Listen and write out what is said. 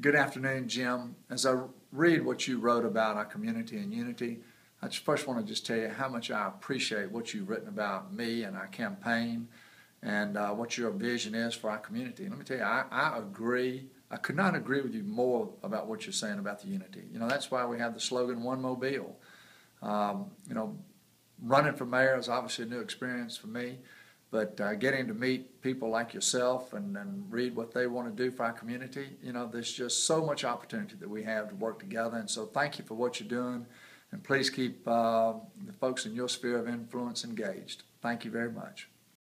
Good afternoon, Jim. As I read what you wrote about our community and unity, I just first want to just tell you how much I appreciate what you've written about me and our campaign and uh, what your vision is for our community. Let me tell you, I, I agree. I could not agree with you more about what you're saying about the unity. You know, that's why we have the slogan "One Mobile." Um, you know, running for mayor is obviously a new experience for me. But uh, getting to meet people like yourself and, and read what they want to do for our community, you know, there's just so much opportunity that we have to work together. And so thank you for what you're doing. And please keep uh, the folks in your sphere of influence engaged. Thank you very much.